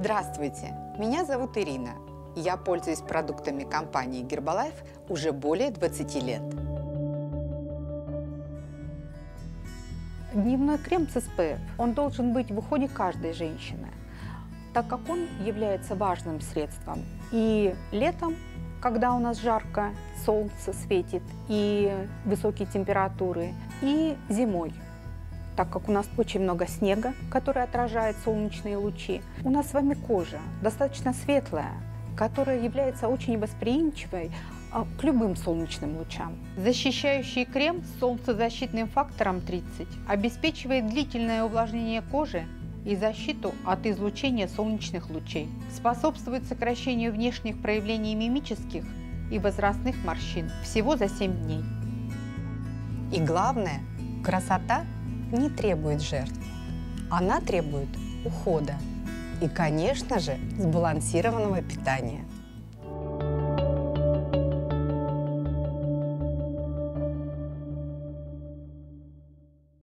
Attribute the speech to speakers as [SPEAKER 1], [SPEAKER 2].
[SPEAKER 1] Здравствуйте, меня зовут Ирина. Я пользуюсь продуктами компании Гербалайф уже более 20 лет.
[SPEAKER 2] Дневной крем с SPF, он должен быть в уходе каждой женщины, так как он является важным средством и летом, когда у нас жарко, солнце светит и высокие температуры, и зимой, так как у нас очень много снега, который отражает солнечные лучи. У нас с вами кожа достаточно светлая, которая является очень восприимчивой а, к любым солнечным лучам. Защищающий крем с солнцезащитным фактором 30 обеспечивает длительное увлажнение кожи и защиту от излучения солнечных лучей. Способствует сокращению внешних проявлений мимических и возрастных морщин всего за 7 дней.
[SPEAKER 1] И главное, красота не требует жертв. Она требует ухода и, конечно же, сбалансированного питания.